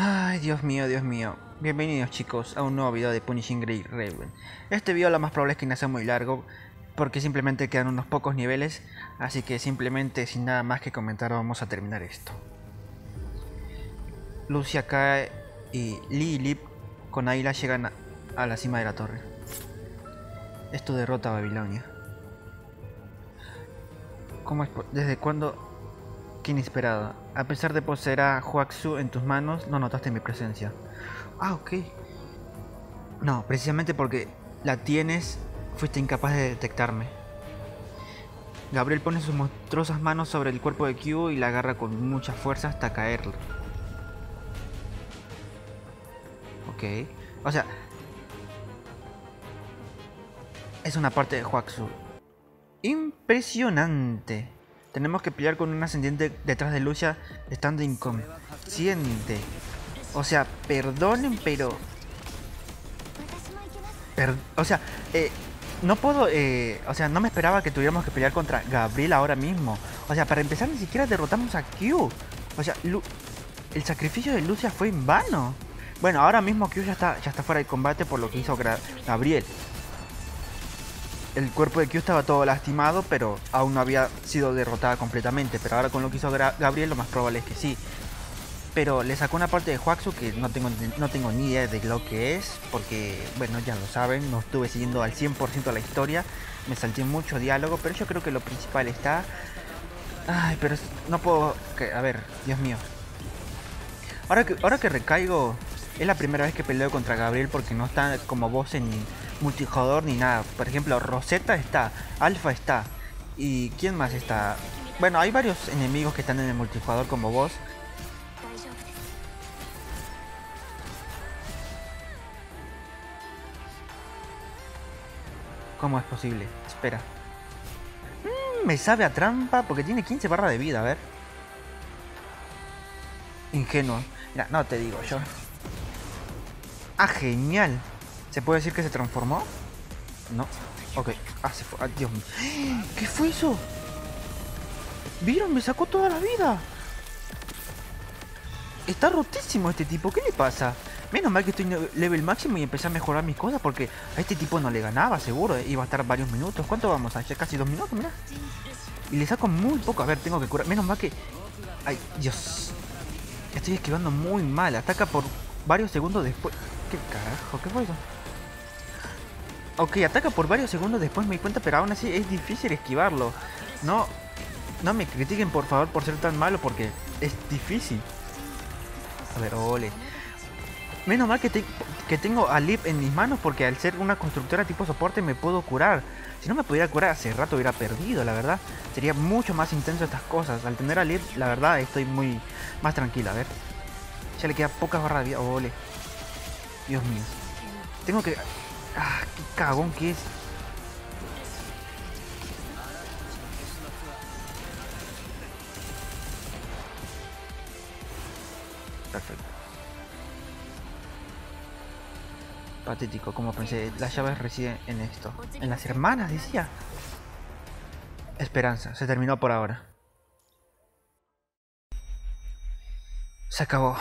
Ay, Dios mío, Dios mío. Bienvenidos chicos a un nuevo video de Punishing Grey Raven. Este video lo más probable es que no sea muy largo, porque simplemente quedan unos pocos niveles, así que simplemente sin nada más que comentar vamos a terminar esto. Lucia cae y Lee y Lip con Ayla llegan a, la cima de la torre. Esto derrota a Babilonia. ¿Cómo es ¿Desde cuándo? Qué inesperado. A pesar de poseer a Huaxu en tus manos, no notaste mi presencia. Ah, ok. No, precisamente porque la tienes, fuiste incapaz de detectarme. Gabriel pone sus monstruosas manos sobre el cuerpo de Q y la agarra con mucha fuerza hasta caerlo. Ok. O sea... Es una parte de Huaxu. Impresionante. Tenemos que pelear con un ascendiente detrás de Lucia estando inconsciente. O sea, perdonen, pero... per- o sea, eh, no puedo... eh, o sea, no me esperaba que tuviéramos que pelear contra Gabriel ahora mismo. O sea, para empezar ni siquiera derrotamos a Q. O sea, el sacrificio de Lucia fue en vano. Bueno, ahora mismo Q ya está, ya está fuera de combate por lo que hizo Gabriel. El cuerpo de Q estaba todo lastimado, pero aún no había sido derrotada completamente. Pero ahora con lo que hizo Gabriel, lo más probable es que sí. Pero le sacó una parte de Huaxu que no tengo, no tengo ni idea de lo que es, porque, bueno, ya lo saben, no estuve siguiendo al 100% la historia, me salté mucho diálogo, pero yo creo que lo principal está... Ay, pero no puedo... a ver, Dios mío. Ahora que, ahora que recaigo, es la primera vez que peleo contra Gabriel porque no está como vos en multijugador ni nada. Por ejemplo, Rosetta está, Alpha está, y ¿quién más está? Bueno, hay varios enemigos que están en el multijugador como vos. ¿Cómo es posible? Espera. Mm, me sabe a trampa porque tiene 15 barras de vida, a ver. Ingenuo. Mira, no te digo yo. Ah, genial. ¿Se puede decir que se transformó? No. Ok. Ah, se fue. Ah, Dios mío. ¿Qué fue eso? ¿Vieron? Me sacó toda la vida. Está rotísimo este tipo. ¿Qué le pasa? Menos mal que estoy level máximo y empecé a mejorar mis cosas porque a este tipo no le ganaba, seguro. Iba a estar varios minutos. ¿Cuánto vamos? a Ya casi dos minutos, mira. Y le saco muy poco. A ver, tengo que curar. Menos mal que... Ay, Dios. Estoy esquivando muy mal. Ataca por varios segundos después. ¿Qué carajo? ¿Qué fue eso? Ok, ataca por varios segundos después me di cuenta, pero aún así es difícil esquivarlo. No, no me critiquen por favor por ser tan malo porque es difícil. A ver, ole. Menos mal que, que tengo a Lip en mis manos porque al ser una constructora tipo soporte me puedo curar. Si no me pudiera curar hace rato hubiera perdido, la verdad. Sería mucho más intenso estas cosas. Al tener a Lip, la verdad, estoy muy más tranquila. A ver. Ya le queda pocas barras de vida. Ole. Dios mío. Tengo que... Ah, qué cagón que es. Perfecto. Patético, como pensé. Las llaves residen en esto. En las hermanas, decía. Esperanza, se terminó por ahora. Se acabó.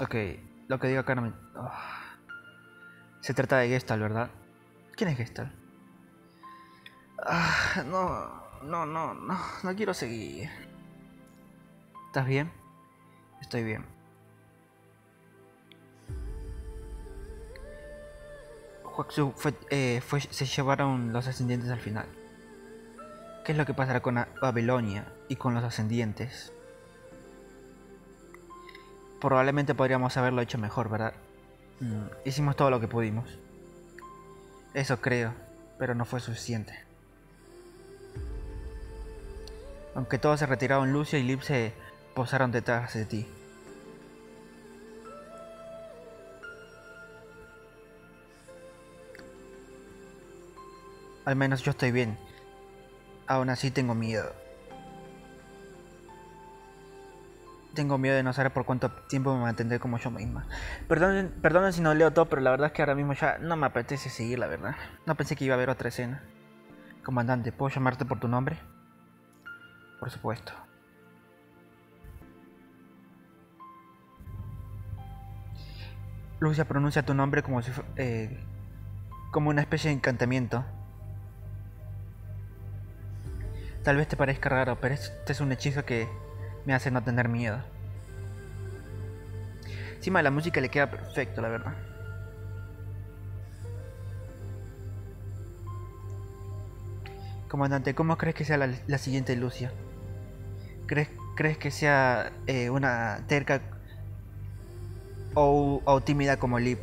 Ok, lo que diga Carmen. Ah. Se trata de Gestalt, ¿verdad? ¿Quién es Gestalt? Ah, no, no, no, no, no quiero seguir. ¿Estás bien? Estoy bien. Huaxu fue, eh, fue- se llevaron los ascendientes al final. ¿Qué es lo que pasará con Babilonia y con los ascendientes? Probablemente podríamos haberlo hecho mejor, ¿verdad? Mm, hicimos todo lo que pudimos. Eso creo, pero no fue suficiente. Aunque todos se retiraron, Lucia y Lip se posaron detrás de ti. Al menos yo estoy bien. Aún así tengo miedo. Tengo miedo de no saber por cuánto tiempo me mantendré como yo misma. Perdonen, perdonen si no leo todo, pero la verdad es que ahora mismo ya no me apetece seguir, la verdad. No pensé que iba a haber otra escena. Comandante, ¿puedo llamarte por tu nombre? Por supuesto. Lucia pronuncia tu nombre como si eh, como una especie de encantamiento. Tal vez te parezca raro, pero este es un hechizo que me hace no tener miedo. Encima la música le queda perfecto, la verdad. Comandante, ¿cómo crees que sea la, siguiente Lucia? ¿Crees, ¿Crees que sea eh, una terca o, o tímida como Lip?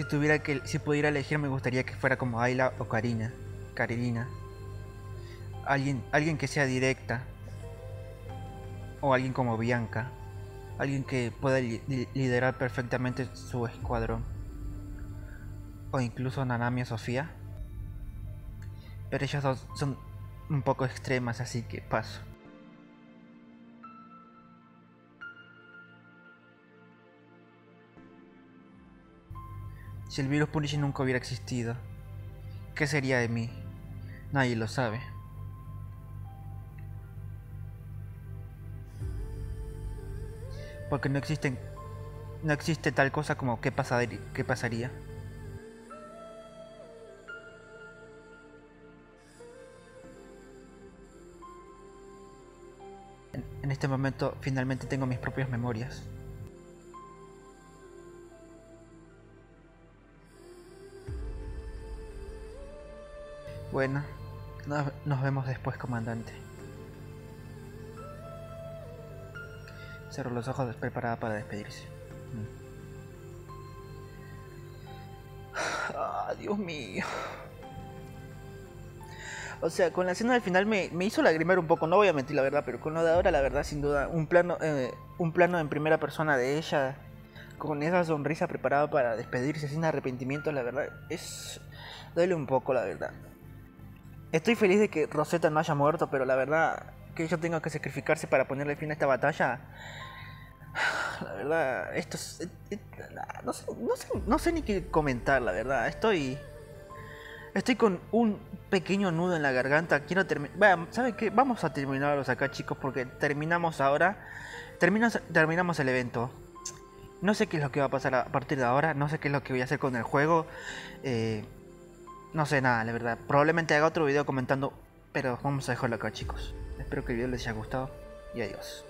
Si tuviera que, si pudiera elegir, me gustaría que fuera como Ayla o Karina, Karilina. Alguien, alguien que sea directa. O alguien como Bianca. Alguien que pueda liderar perfectamente su escuadrón. O incluso Nanami o Sofía. Pero ellas dos son un poco extremas, así que paso. Si el virus Punishing nunca hubiera existido, ¿qué sería de mí? Nadie lo sabe. Porque no existen no existe tal cosa como qué, qué pasaría. en este momento finalmente tengo mis propias memorias. Bueno, nos vemos después, comandante. Cerro los ojos preparada para despedirse. Ah, Dios mío. O sea, con la escena del final me, hizo lagrimar un poco, no voy a mentir la verdad, pero con lo de ahora la verdad sin duda, un plano, eh, un plano en primera persona de ella, con esa sonrisa preparada para despedirse sin arrepentimiento, la verdad, es... duele un poco la verdad. Estoy feliz de que Rosetta no haya muerto, pero la verdad que yo tengo que sacrificarse para ponerle fin a esta batalla. La verdad, esto es... No sé, no sé, no sé ni qué comentar, la verdad. Estoy... Estoy con un pequeño nudo en la garganta. Quiero terminar... ¿Saben qué? Vamos a terminarlos acá, chicos, porque terminamos ahora. Terminamos el evento. No sé qué es lo que va a pasar a partir de ahora. No sé qué es lo que voy a hacer con el juego. Eh... No sé nada, la verdad. Probablemente haga otro video comentando, pero vamos a dejarlo acá, chicos. Espero que el video les haya gustado y adiós.